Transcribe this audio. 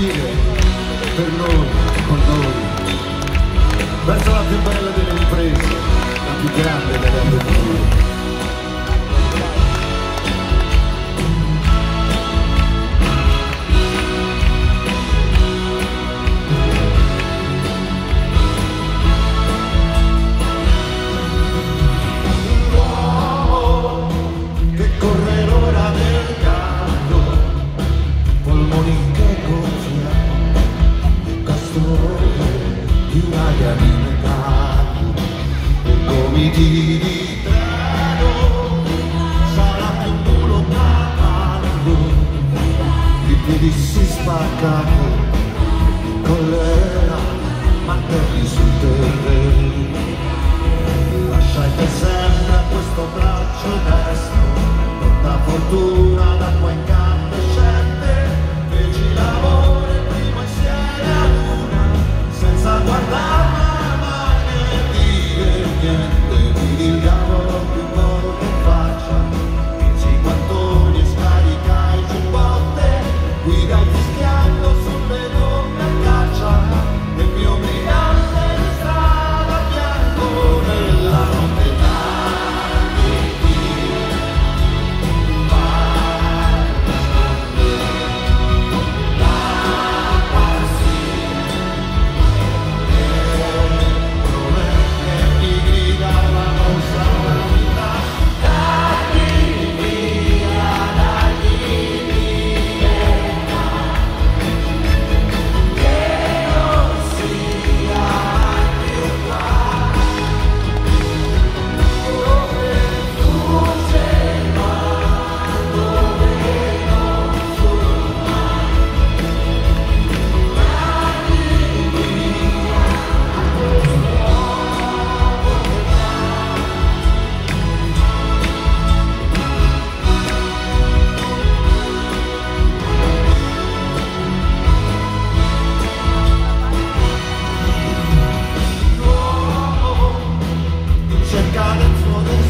partire per noi, con noi, verso la più bella delle imprese, la più grande delle avventure. di una pianeta. Come ti di treno sarà più duro catalano i piedi si spaccano collera mantelli sul terreno lascia lasciate sempre questo braccio da for the